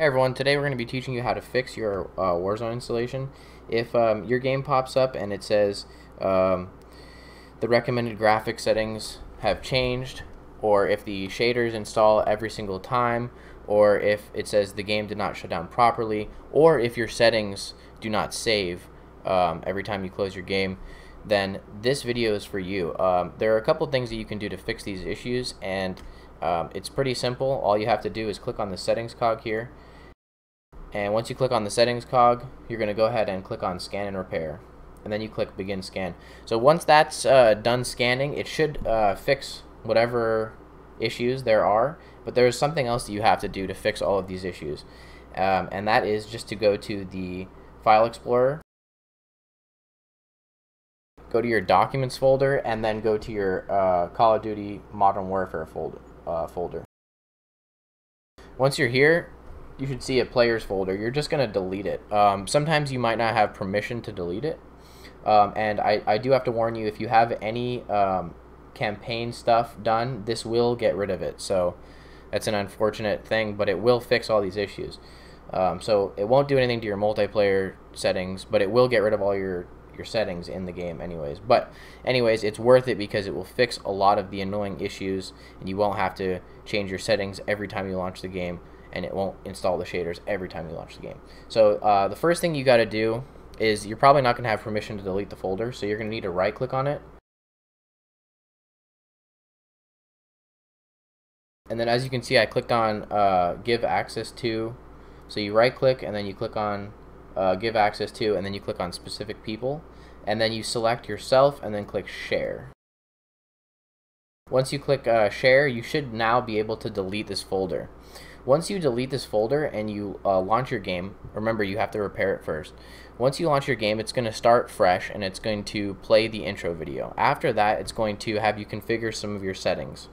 Hey everyone, today we're going to be teaching you how to fix your uh, Warzone installation. If um, your game pops up and it says um, the recommended graphic settings have changed, or if the shaders install every single time, or if it says the game did not shut down properly, or if your settings do not save um, every time you close your game, then this video is for you. Um, there are a couple things that you can do to fix these issues, and um, it's pretty simple. All you have to do is click on the settings cog here and once you click on the settings cog, you're going to go ahead and click on scan and repair. And then you click begin scan. So once that's uh, done scanning, it should uh, fix whatever issues there are. But there's something else that you have to do to fix all of these issues. Um, and that is just to go to the File Explorer, go to your Documents folder, and then go to your uh, Call of Duty Modern Warfare folder. Uh, folder. Once you're here, you should see a players folder. You're just going to delete it. Um, sometimes you might not have permission to delete it. Um, and I, I do have to warn you, if you have any um, campaign stuff done, this will get rid of it. So that's an unfortunate thing, but it will fix all these issues. Um, so it won't do anything to your multiplayer settings, but it will get rid of all your your settings in the game anyways but anyways it's worth it because it will fix a lot of the annoying issues and you won't have to change your settings every time you launch the game and it won't install the shaders every time you launch the game. So uh, the first thing you got to do is you're probably not going to have permission to delete the folder, so you're going to need to right click on it. And then as you can see, I clicked on uh, give access to. So you right click and then you click on uh, give access to and then you click on specific people. And then you select yourself and then click share. Once you click uh, share, you should now be able to delete this folder. Once you delete this folder and you uh, launch your game, remember you have to repair it first. Once you launch your game, it's going to start fresh and it's going to play the intro video. After that, it's going to have you configure some of your settings.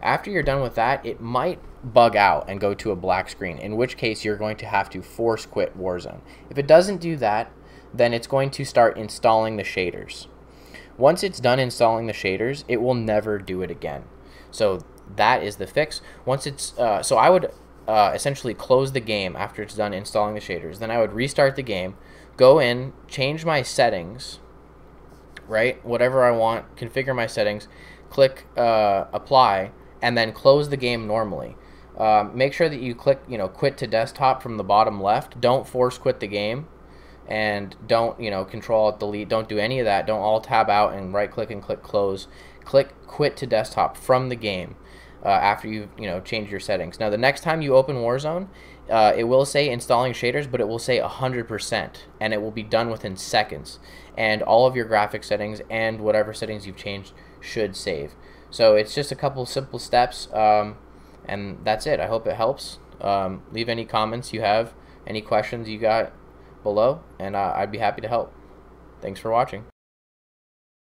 After you're done with that, it might bug out and go to a black screen, in which case you're going to have to force quit Warzone. If it doesn't do that, then it's going to start installing the shaders. Once it's done installing the shaders, it will never do it again. So that is the fix. Once it's uh, so I would uh, essentially close the game after it's done installing the shaders. Then I would restart the game, go in, change my settings, right? Whatever I want, configure my settings, click uh, apply, and then close the game normally. Uh, make sure that you click, you know, quit to desktop from the bottom left. Don't force quit the game, and don't, you know, control delete. Don't do any of that. Don't alt tab out and right click and click close. Click quit to desktop from the game uh, after you you know change your settings. Now the next time you open Warzone, uh, it will say installing shaders, but it will say 100%, and it will be done within seconds. And all of your graphic settings and whatever settings you've changed should save. So it's just a couple simple steps, um, and that's it. I hope it helps. Um, leave any comments you have, any questions you got below, and uh, I'd be happy to help. Thanks for watching.